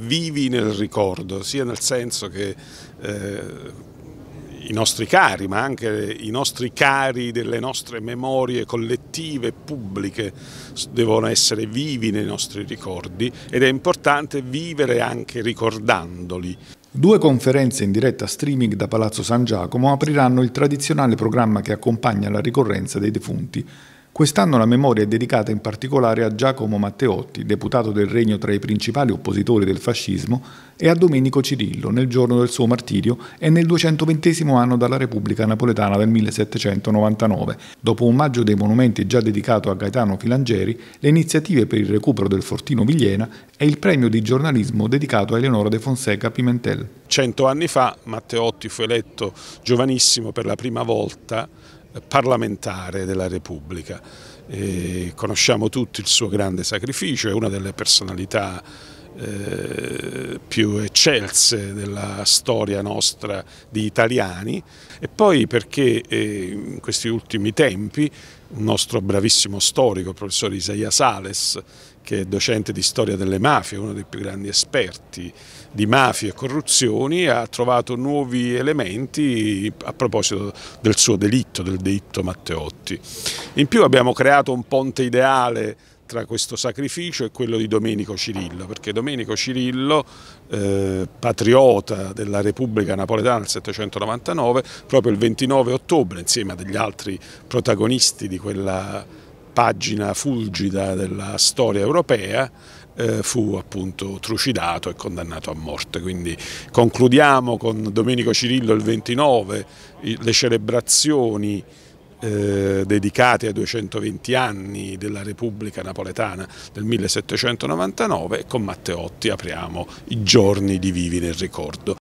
vivi nel ricordo, sia nel senso che eh, i nostri cari, ma anche i nostri cari delle nostre memorie collettive e pubbliche devono essere vivi nei nostri ricordi ed è importante vivere anche ricordandoli. Due conferenze in diretta streaming da Palazzo San Giacomo apriranno il tradizionale programma che accompagna la ricorrenza dei defunti. Quest'anno la memoria è dedicata in particolare a Giacomo Matteotti, deputato del Regno tra i principali oppositori del fascismo, e a Domenico Cirillo nel giorno del suo martirio e nel 220 anno dalla Repubblica Napoletana del 1799. Dopo un maggio dei monumenti già dedicato a Gaetano Filangeri, le iniziative per il recupero del Fortino Vigliena e il premio di giornalismo dedicato a Eleonora de Fonseca Pimentel. Cento anni fa Matteotti fu eletto giovanissimo per la prima volta parlamentare della Repubblica. E conosciamo tutti il suo grande sacrificio, è una delle personalità eh, più eccelse della storia nostra di italiani e poi perché eh, in questi ultimi tempi un nostro bravissimo storico, il professor Isaia Sales, che è docente di storia delle mafie, uno dei più grandi esperti di mafie e corruzioni, ha trovato nuovi elementi a proposito del suo delitto, del delitto Matteotti. In più abbiamo creato un ponte ideale tra questo sacrificio e quello di Domenico Cirillo, perché Domenico Cirillo, eh, patriota della Repubblica Napoletana nel 799, proprio il 29 ottobre, insieme a degli altri protagonisti di quella pagina fulgida della storia europea, eh, fu appunto trucidato e condannato a morte. Quindi concludiamo con Domenico Cirillo il 29 le celebrazioni eh, dedicati ai 220 anni della Repubblica Napoletana del 1799 e con Matteotti apriamo i giorni di Vivi nel ricordo.